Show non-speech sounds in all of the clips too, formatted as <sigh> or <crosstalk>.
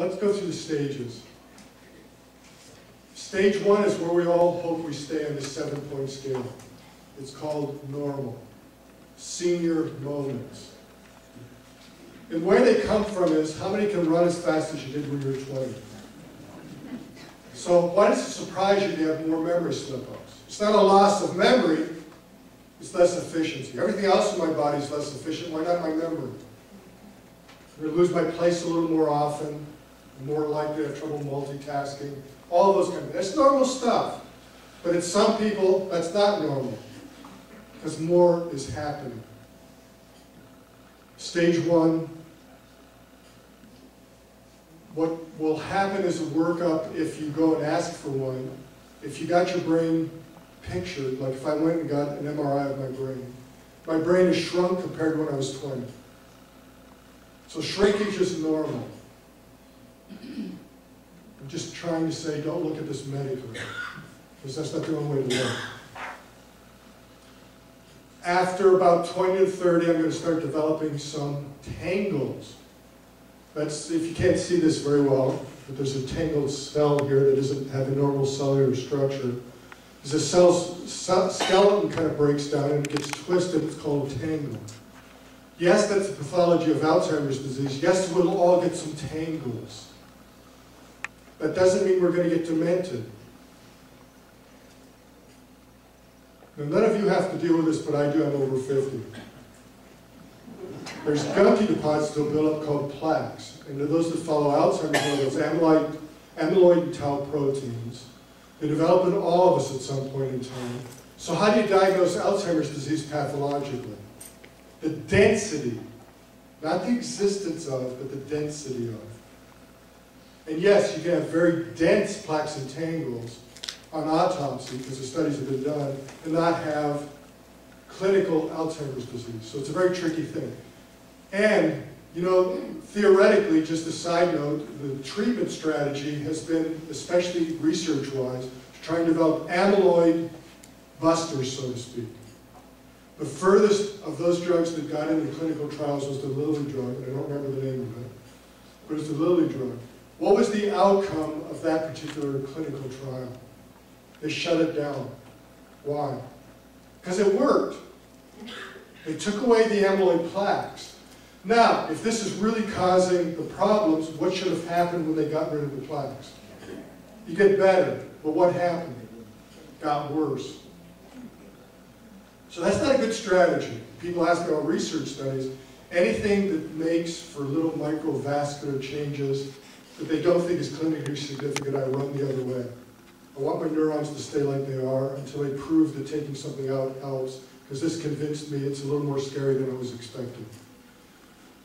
let's go through the stages. Stage one is where we all hope we stay on the seven-point scale. It's called normal, senior moments. And where they come from is, how many can run as fast as you did when you were 20? So why does it surprise you to have more memory slip-ups? It's not a loss of memory, it's less efficiency. Everything else in my body is less efficient, why not my memory? I'm going to lose my place a little more often, more likely to have trouble multitasking, all those kind of things. That's normal stuff. But in some people, that's not normal, because more is happening. Stage one, what will happen is a workup if you go and ask for one. If you got your brain pictured, like if I went and got an MRI of my brain, my brain is shrunk compared to when I was 20. So shrinkage is normal. Just trying to say, don't look at this medically, because that's not the only way to look. After about 20 to 30, I'm going to start developing some tangles. That's, if you can't see this very well, but there's a tangled cell here that doesn't have a normal cellular structure. As the cell, skeleton kind of breaks down and gets twisted, it's called a tangle. Yes, that's the pathology of Alzheimer's disease. Yes, we'll all get some tangles. That doesn't mean we're going to get demented. Now, none of you have to deal with this, but I do. I'm over 50. There's gummy deposits that build up called plaques. And those that follow Alzheimer's know those amyloid, amyloid and tau proteins. They develop in all of us at some point in time. So how do you diagnose Alzheimer's disease pathologically? The density, not the existence of, but the density of. And yes, you can have very dense plaques and tangles on autopsy, because the studies have been done, and not have clinical Alzheimer's disease. So it's a very tricky thing. And, you know, theoretically, just a side note, the treatment strategy has been, especially research-wise, to try and develop amyloid busters, so to speak. The furthest of those drugs that got into clinical trials was the Lilly drug, and I don't remember the name of it, but it was the Lilly drug. What was the outcome of that particular clinical trial? They shut it down. Why? Because it worked. They took away the amyloid plaques. Now, if this is really causing the problems, what should have happened when they got rid of the plaques? You get better, but what happened? Got worse. So that's not a good strategy. People ask about research studies. Anything that makes for little microvascular changes that they don't think is clinically significant, I run the other way. I want my neurons to stay like they are until they prove that taking something out helps, because this convinced me it's a little more scary than I was expecting.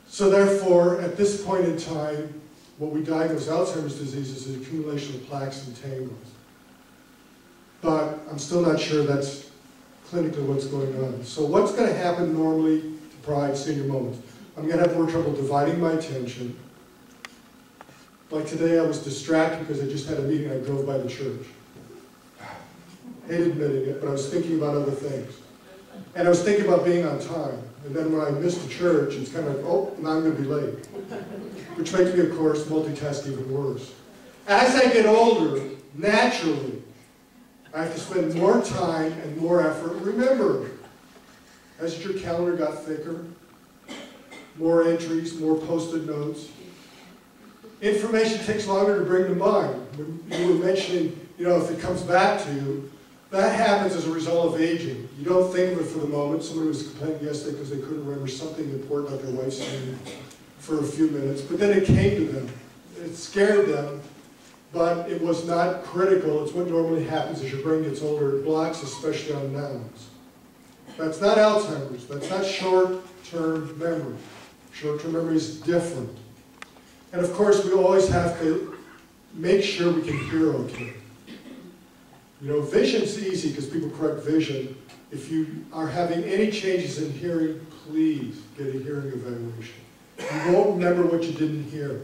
So therefore, at this point in time, what we diagnose Alzheimer's disease is an accumulation of plaques and tangles. But I'm still not sure that's clinically what's going on. So what's going to happen normally to pride senior moments? I'm going to have more trouble dividing my attention. Like today, I was distracted because I just had a meeting I drove by the church. <sighs> Hate admitting it, but I was thinking about other things. And I was thinking about being on time. And then when I missed the church, it's kind of like, oh, now I'm going to be late. Which makes me, of course, multitask even worse. As I get older, naturally, I have to spend more time and more effort remembering. As your calendar got thicker, more entries, more Post-it notes. Information takes longer to bring to mind. You were mentioning, you know, if it comes back to you, that happens as a result of aging. You don't think of it for the moment. Somebody was complaining yesterday because they couldn't remember something important about their wife's name for a few minutes. But then it came to them. It scared them, but it was not critical. It's what normally happens as your brain gets older. It blocks, especially on nouns. That's not Alzheimer's. That's not short-term memory. Short-term memory is different. And of course, we always have to make sure we can hear okay. You know, vision's easy because people correct vision. If you are having any changes in hearing, please get a hearing evaluation. You won't remember what you didn't hear.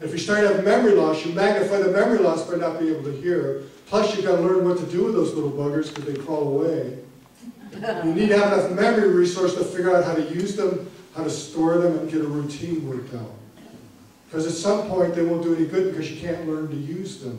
If you start to have memory loss, you magnify the memory loss by not being able to hear. Plus, you've got to learn what to do with those little buggers because they crawl away. You need to have enough memory resource to figure out how to use them, how to store them, and get a routine worked out. Because at some point, they won't do any good because you can't learn to use them.